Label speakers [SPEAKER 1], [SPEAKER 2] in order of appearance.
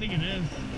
[SPEAKER 1] think it is.